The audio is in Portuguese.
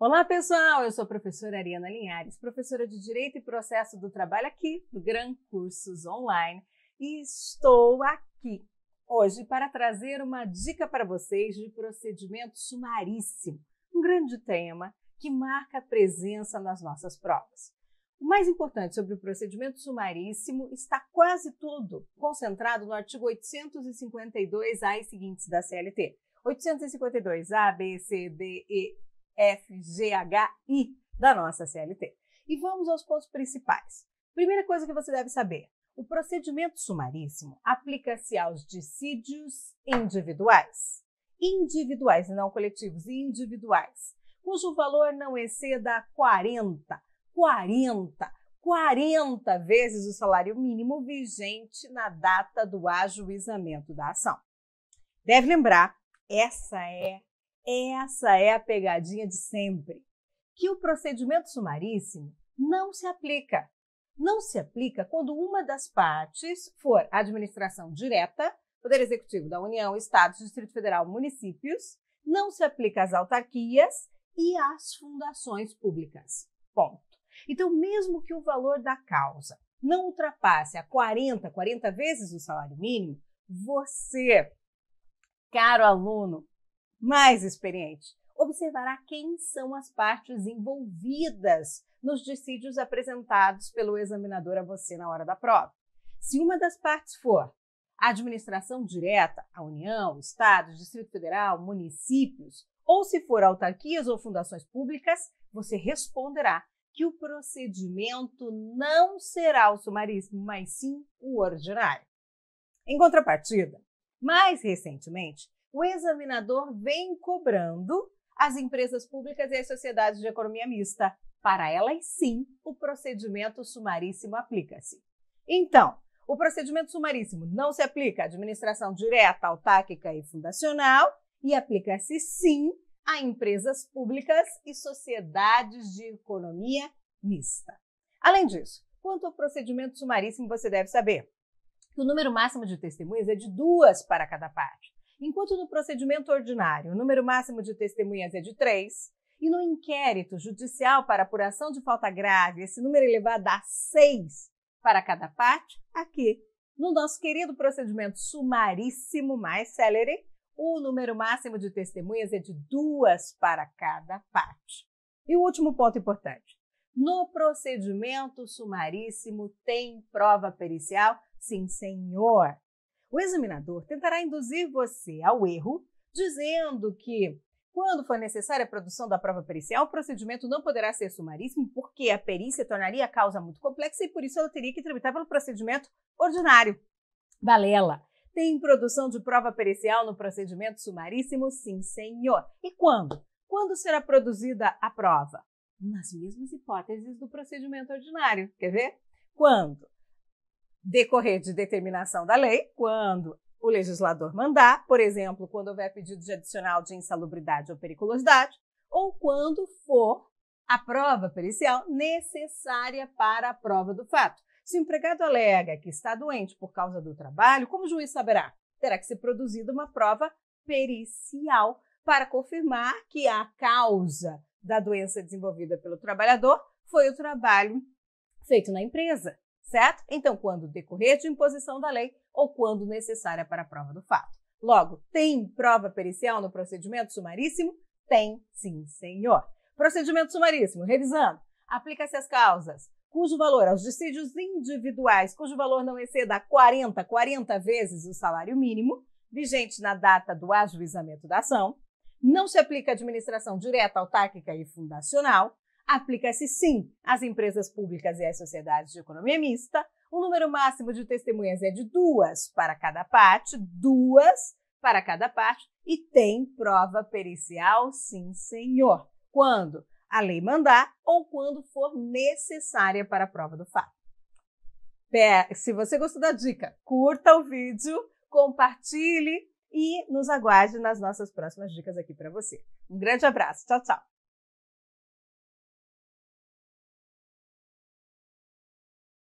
Olá, pessoal! Eu sou a professora Ariana Linhares, professora de Direito e Processo do Trabalho aqui do Gran Cursos Online e estou aqui hoje para trazer uma dica para vocês de procedimento sumaríssimo, um grande tema que marca a presença nas nossas provas. O mais importante sobre o procedimento sumaríssimo está quase tudo concentrado no artigo 852-A e seguintes da CLT. 852-A, B, C, D, E, F, G, H, I da nossa CLT. E vamos aos pontos principais. Primeira coisa que você deve saber: o procedimento sumaríssimo aplica-se aos dissídios individuais. Individuais, não coletivos, individuais, cujo valor não exceda 40, 40, 40 vezes o salário mínimo vigente na data do ajuizamento da ação. Deve lembrar, essa é essa é a pegadinha de sempre. Que o procedimento sumaríssimo não se aplica. Não se aplica quando uma das partes for administração direta, Poder Executivo da União, Estados, Distrito Federal, municípios, não se aplica às autarquias e às fundações públicas. Ponto. Então, mesmo que o valor da causa não ultrapasse a 40, 40 vezes o salário mínimo, você, caro aluno, mais experiente, observará quem são as partes envolvidas nos dissídios apresentados pelo examinador a você na hora da prova. Se uma das partes for a administração direta, a União, Estados, Distrito Federal, municípios, ou se for autarquias ou fundações públicas, você responderá que o procedimento não será o sumaríssimo, mas sim o ordinário. Em contrapartida, mais recentemente, o examinador vem cobrando as empresas públicas e as sociedades de economia mista. Para elas, sim, o procedimento sumaríssimo aplica-se. Então, o procedimento sumaríssimo não se aplica à administração direta, autárquica e fundacional e aplica-se, sim, a empresas públicas e sociedades de economia mista. Além disso, quanto ao procedimento sumaríssimo, você deve saber que o número máximo de testemunhas é de duas para cada parte. Enquanto no procedimento ordinário o número máximo de testemunhas é de três, e no inquérito judicial para apuração de falta grave esse número é elevado a seis para cada parte, aqui no nosso querido procedimento sumaríssimo mais célere, o número máximo de testemunhas é de duas para cada parte. E o último ponto importante: no procedimento sumaríssimo tem prova pericial? Sim, senhor. O examinador tentará induzir você ao erro, dizendo que, quando for necessária a produção da prova pericial, o procedimento não poderá ser sumaríssimo, porque a perícia tornaria a causa muito complexa e por isso ela teria que tramitar pelo procedimento ordinário. Balela. Tem produção de prova pericial no procedimento sumaríssimo? Sim, senhor. E quando? Quando será produzida a prova? Nas mesmas hipóteses do procedimento ordinário. Quer ver? Quando? Decorrer de determinação da lei, quando o legislador mandar, por exemplo, quando houver pedido de adicional de insalubridade ou periculosidade, ou quando for a prova pericial necessária para a prova do fato. Se o empregado alega que está doente por causa do trabalho, como o juiz saberá? Terá que ser produzida uma prova pericial para confirmar que a causa da doença desenvolvida pelo trabalhador foi o trabalho feito na empresa certo? Então, quando decorrer de imposição da lei ou quando necessária para a prova do fato. Logo, tem prova pericial no procedimento sumaríssimo? Tem, sim, senhor. Procedimento sumaríssimo, revisando, aplica-se as causas cujo valor aos dissídios individuais, cujo valor não exceda 40, 40 vezes o salário mínimo, vigente na data do ajuizamento da ação, não se aplica administração direta, autárquica e fundacional, aplica-se sim às empresas públicas e às sociedades de economia mista. O número máximo de testemunhas é de duas para cada parte, duas para cada parte, e tem prova pericial, sim, senhor. Quando a lei mandar ou quando for necessária para a prova do fato. Se você gostou da dica, curta o vídeo, compartilhe e nos aguarde nas nossas próximas dicas aqui para você. Um grande abraço, tchau, tchau!